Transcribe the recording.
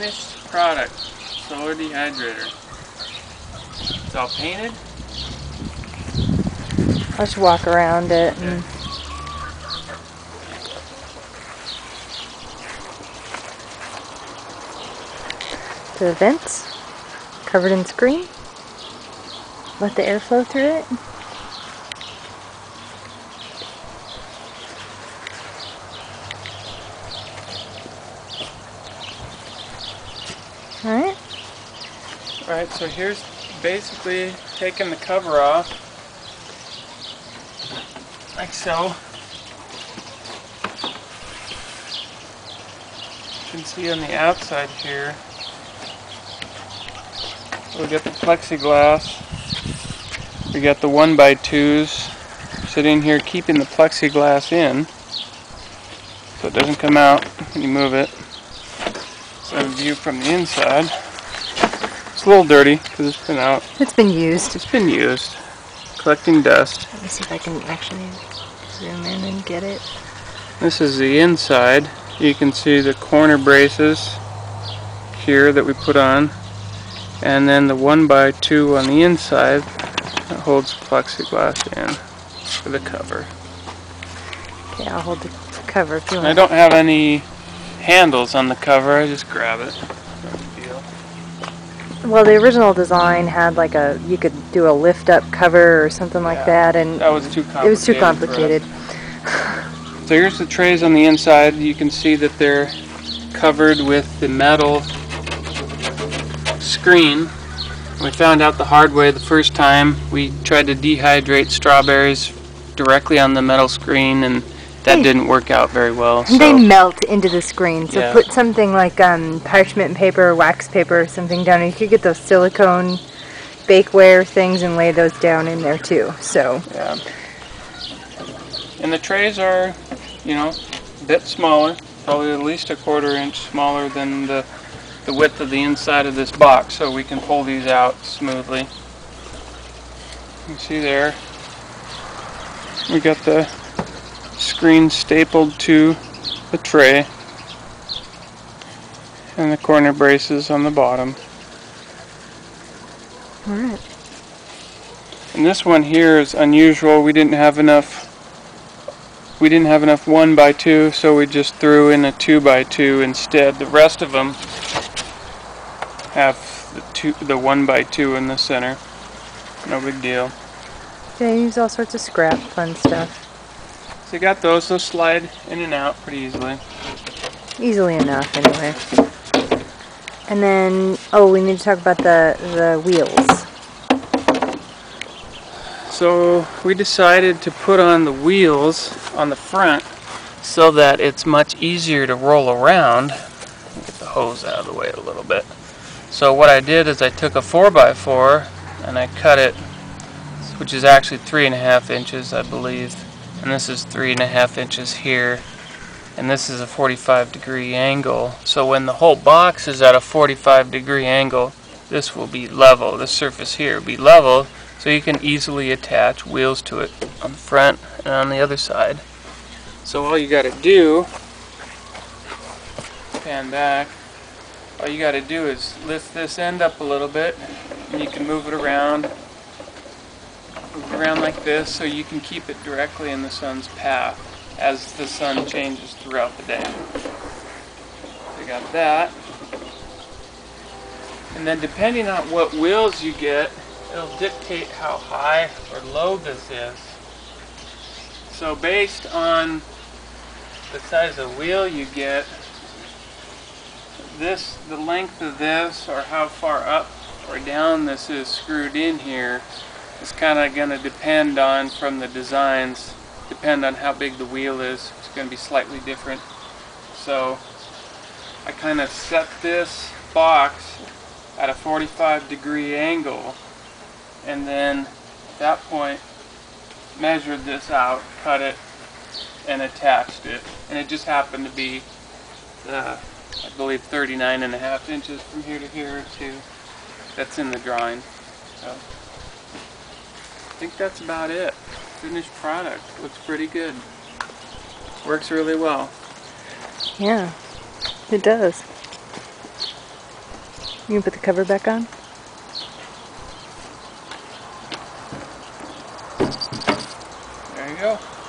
finished product, solar dehydrator. It's all painted. Let's walk around it. The vents covered in screen. Let the air flow through it. Alright. Alright, so here's basically taking the cover off. Like so. You can see on the outside here. We got the plexiglass. We got the one by twos sitting here keeping the plexiglass in so it doesn't come out when you move it. So view from the inside. It's a little dirty because it's been out. It's been used. It's been used. Collecting dust. Let me see if I can actually zoom in and get it. This is the inside. You can see the corner braces here that we put on. And then the one by two on the inside that holds plexiglass in for the cover. Okay, I'll hold the cover if you And I don't have any handles on the cover, I just grab it. No big deal. Well, the original design had like a you could do a lift up cover or something like Yeah. that, and That was too complicated. it was too complicated. So here's the trays on the inside. You can see that they're covered with the metal screen. We found out the hard way the first time. We tried to dehydrate strawberries directly on the metal screen and that Hey. didn't work out very well. They melt into the screen, so Yeah. put something like um, parchment paper, wax paper, or something down. You could get those silicone bakeware things and lay those down in there too. So yeah. And the trays are, you know, a bit smaller, probably at least a quarter inch smaller than the the width of the inside of this box, so we can pull these out smoothly. You see there, we got the screen stapled to the tray and the corner braces on the bottom. all right. And this one here is unusual. We didn't have enough. We didn't have enough one by two, so we just threw in a two by two instead. The rest of them have the two, the one by two in the center. No big deal. Yeah, use all sorts of scrap, fun stuff. So you got those. Those slide in and out pretty easily. Easily enough, anyway. And then, oh, we need to talk about the the wheels. So we decided to put on the wheels on the front so that it's much easier to roll around. Get the hose out of the way a little bit. So what I did is I took a 4x4 and I cut it, which is actually three and a half inches, I believe. And this is three and a half inches here. And this is a 45 degree angle. So when the whole box is at a 45 degree angle, this will be level. the surface here will be level so you can easily attach wheels to it on the front and on the other side. So all you got to do, pan back, all you got to do is lift this end up a little bit and you can move it around, around like this so you can keep it directly in the sun's path as the sun changes throughout the day. So you got that. And then depending on what wheels you get, it'll dictate how high or low this is. So based on the size of wheel you get, this, the length of this, or how far up or down this is screwed in here, is kind of going to depend on from the designs, depend on how big the wheel is. It's going to be slightly different. So I kind of set this box at a 45 degree angle and then at that point measured this out, cut it, and attached it. And it just happened to be, uh, I believe, 39 and a half inches from here to here to, that's in the drawing. So think that's about it. Finished product. Looks pretty good. Works really well. Yeah, it does. You can put the cover back on. There you go.